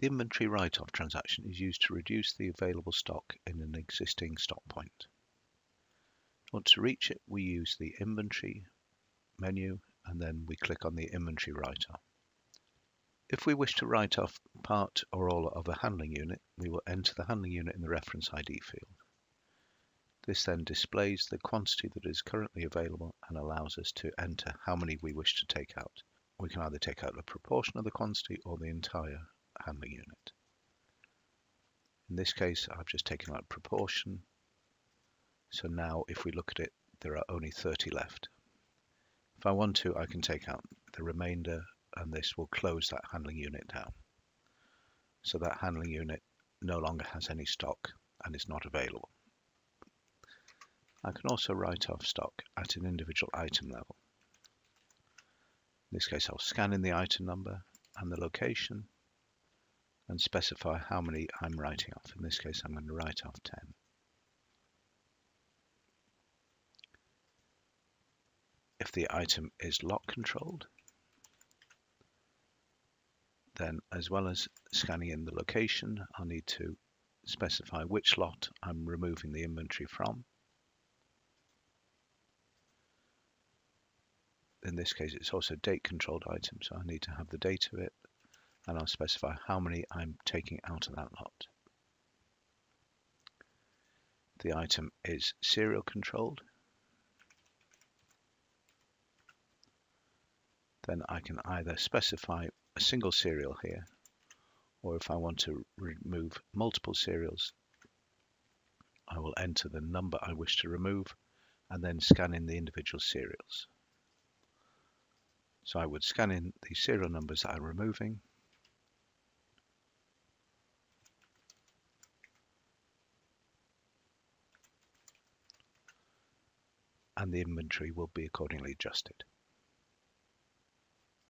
The inventory write-off transaction is used to reduce the available stock in an existing stock point. Once to reach it, we use the inventory menu and then we click on the inventory write-off. If we wish to write off part or all of a handling unit, we will enter the handling unit in the reference ID field. This then displays the quantity that is currently available and allows us to enter how many we wish to take out. We can either take out a proportion of the quantity or the entire handling unit. In this case, I've just taken out proportion. So now if we look at it, there are only 30 left. If I want to, I can take out the remainder and this will close that handling unit down. So that handling unit no longer has any stock and is not available. I can also write off stock at an individual item level. In this case, I'll scan in the item number and the location and specify how many I'm writing off. In this case, I'm going to write off 10. If the item is lot controlled, then as well as scanning in the location, I'll need to specify which lot I'm removing the inventory from. in this case it's also date controlled item so I need to have the date of it and I'll specify how many I'm taking out of that lot. The item is serial controlled then I can either specify a single serial here or if I want to remove multiple serials I will enter the number I wish to remove and then scan in the individual serials. So I would scan in the serial numbers that I'm removing. And the inventory will be accordingly adjusted.